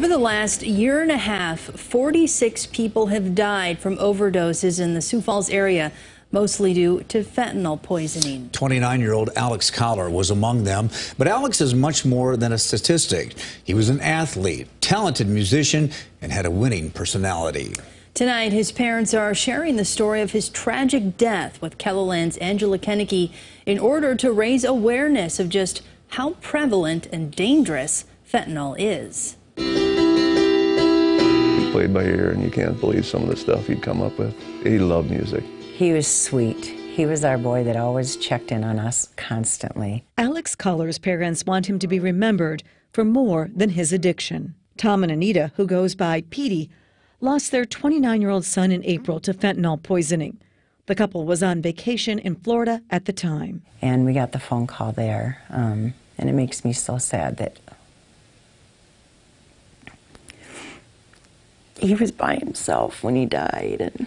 Over the last year and a half, 46 people have died from overdoses in the Sioux Falls area, mostly due to fentanyl poisoning. 29 year old Alex Collar was among them, but Alex is much more than a statistic. He was an athlete, talented musician, and had a winning personality. Tonight, his parents are sharing the story of his tragic death with KELOLAND's Angela Kennecke in order to raise awareness of just how prevalent and dangerous fentanyl is played by ear, and you can't believe some of the stuff he'd come up with. He loved music. He was sweet. He was our boy that always checked in on us constantly. Alex Collar's parents want him to be remembered for more than his addiction. Tom and Anita, who goes by Petey, lost their 29 year old son in April to fentanyl poisoning. The couple was on vacation in Florida at the time. And we got the phone call there, um, and it makes me so sad that he was by himself when he died and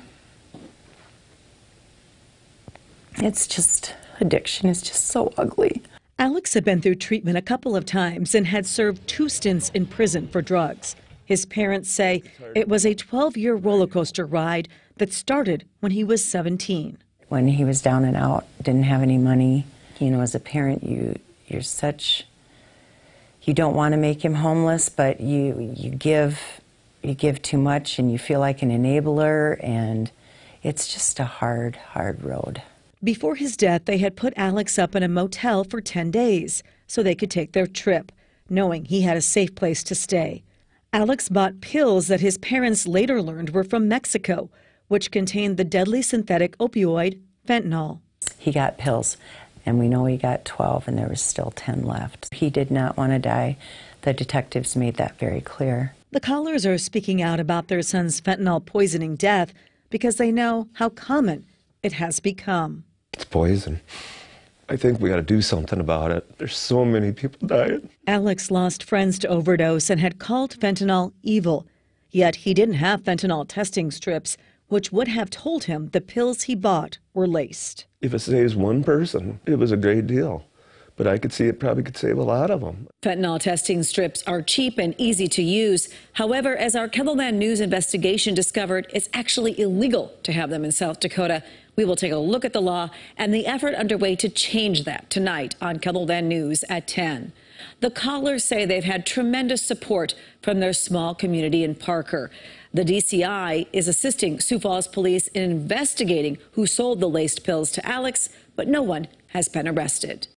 it's just addiction is just so ugly. Alex had been through treatment a couple of times and had served two stints in prison for drugs. His parents say it was a 12-year roller coaster ride that started when he was 17 when he was down and out didn't have any money you know as a parent you you're such you don't want to make him homeless but you you give you give too much and you feel like an enabler, and it's just a hard, hard road. Before his death, they had put Alex up in a motel for 10 days so they could take their trip, knowing he had a safe place to stay. Alex bought pills that his parents later learned were from Mexico, which contained the deadly synthetic opioid fentanyl. He got pills, and we know he got 12, and there was still 10 left. He did not want to die. The detectives made that very clear. The Collars are speaking out about their son's fentanyl poisoning death because they know how common it has become. It's poison. I think we got to do something about it. There's so many people dying. Alex lost friends to overdose and had called fentanyl evil. Yet he didn't have fentanyl testing strips, which would have told him the pills he bought were laced. If it saves one person, it was a great deal but I could see it probably could save a lot of them. Fentanyl testing strips are cheap and easy to use. However, as our KELOLAND News investigation discovered, it's actually illegal to have them in South Dakota. We will take a look at the law and the effort underway to change that tonight on KELOLAND News at 10. The Collars say they've had tremendous support from their small community in Parker. The DCI is assisting Sioux Falls police in investigating who sold the laced pills to Alex, but no one has been arrested.